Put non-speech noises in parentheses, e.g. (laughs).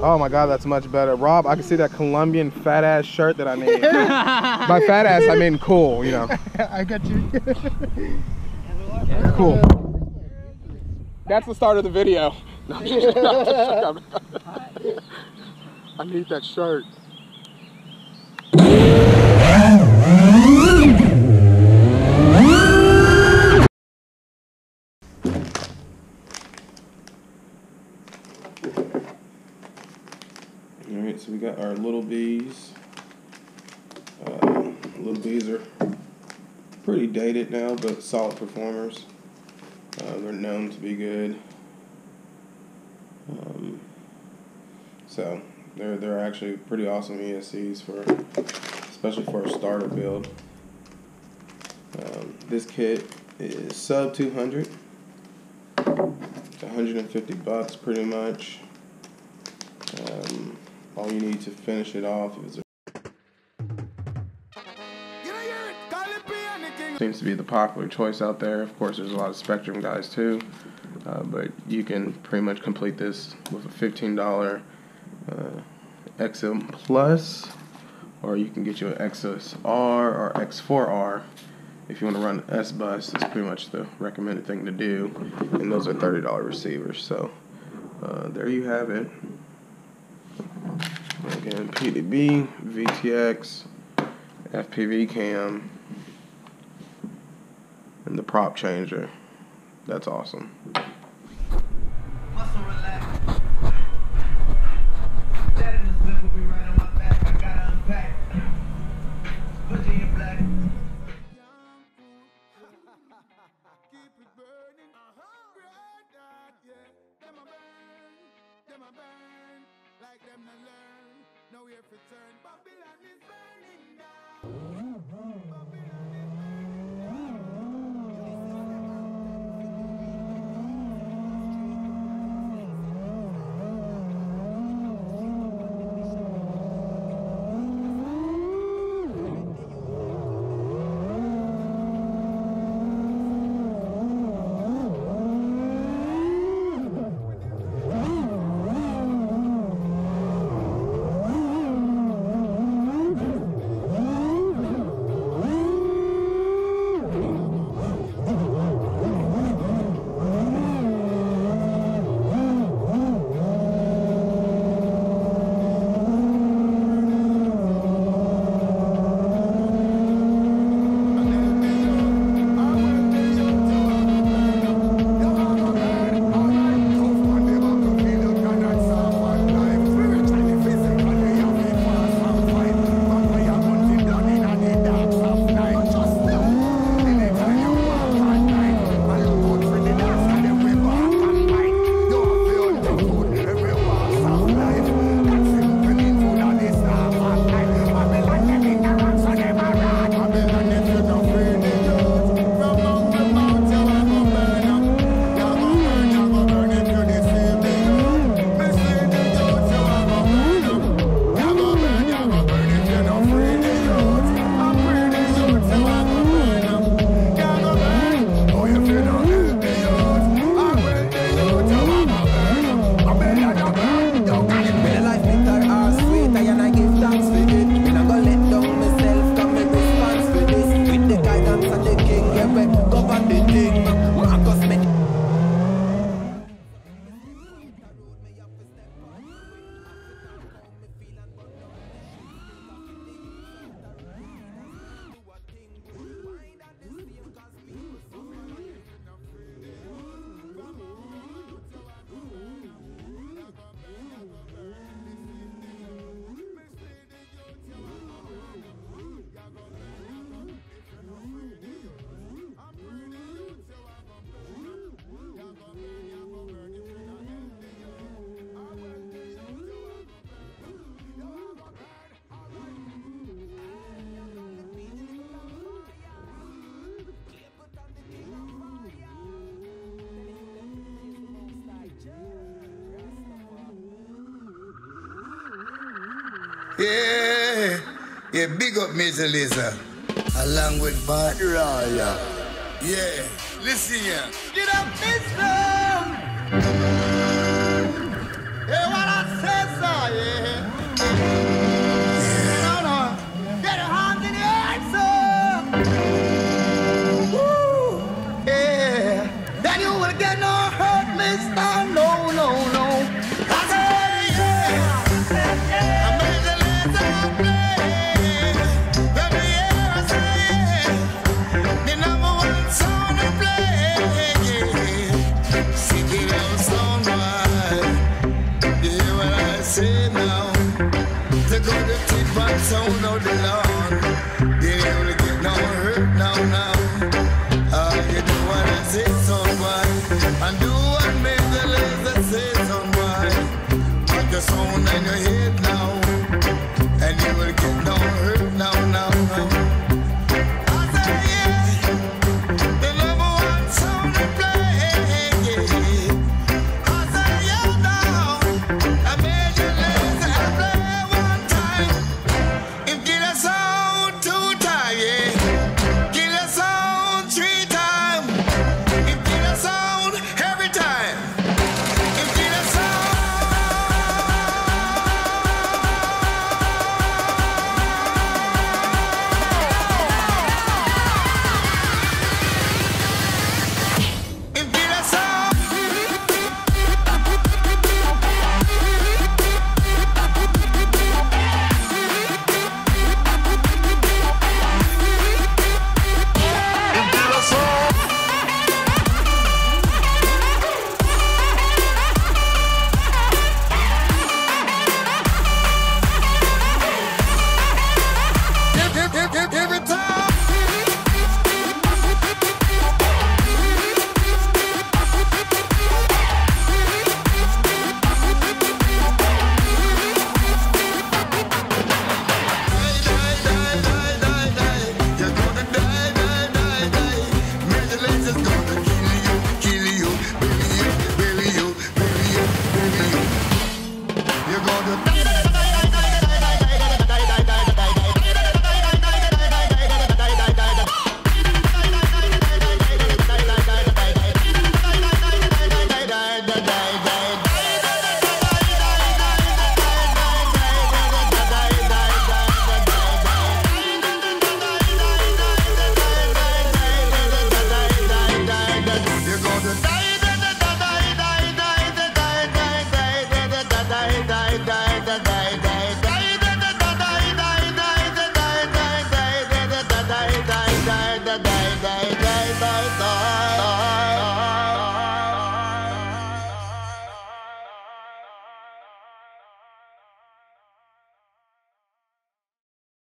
Oh my god, that's much better. Rob, I can see that Colombian fat ass shirt that I made. (laughs) By fat ass, I mean cool, you know. I got you. (laughs) Cool. That's the start of the video. (laughs) I need that shirt. All right, so we got our little bees. Uh, little bees are pretty dated now, but solid performers. Uh, they're known to be good. Um, so they're they're actually pretty awesome ESCs for, especially for a starter build. Um, this kit is sub 200. It's 150 bucks pretty much. All you need to finish it off is seems to be the popular choice out there. Of course, there's a lot of Spektrum guys too, uh, but you can pretty much complete this with a $15 uh, XM Plus, or you can get you an XSR or X4R. If you want to run S bus, that's pretty much the recommended thing to do, and those are $30 receivers. So uh, there you have it. Again, PDB, VTX, FPV cam, and the prop changer. That's awesome. Muscle relax. That in the slip will be right on my back. I gotta unpack. Virginia black. Keep it burning. Uh-huh. Right that, yeah. Them a burn, them a burn. Like them to learn. Now have to turn. Babylon is burning down. Babylon Yeah, yeah, big up Major Lazer. Along with Bart Raya. Yeah, listen here. Get up, mister! tip and sound of the Lord. They will get no hurt now, now.